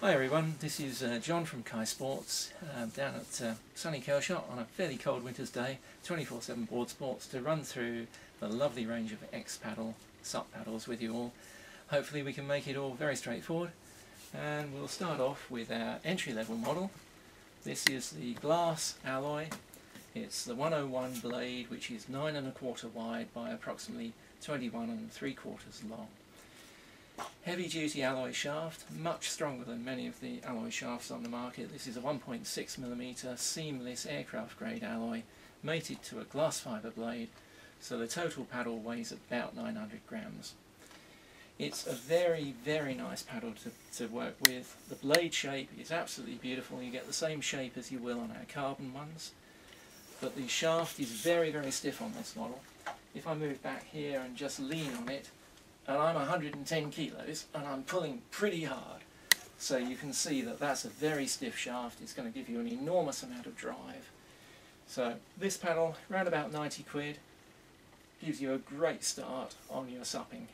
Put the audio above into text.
Hi everyone, this is uh, Jon from Kai Sports uh, down at uh, sunny Calshot on a fairly cold winter's day, 24-7 board sports to run through the lovely range of X-Paddle SUP paddles with you all. Hopefully we can make it all very straightforward and we'll start off with our entry-level model. This is the glass alloy. It's the 101 blade which is 9 and a quarter wide by approximately 21 and 3 quarters long. Heavy duty alloy shaft, much stronger than many of the alloy shafts on the market. This is a 1.6mm seamless aircraft grade alloy mated to a glass fibre blade, so the total paddle weighs about 900 grams. It's a very, very nice paddle to, to work with. The blade shape is absolutely beautiful. You get the same shape as you will on our carbon ones. But the shaft is very, very stiff on this model. If I move back here and just lean on it, and I'm 110 kilos and I'm pulling pretty hard. So you can see that that's a very stiff shaft. It's going to give you an enormous amount of drive. So this paddle, around about 90 quid, gives you a great start on your supping.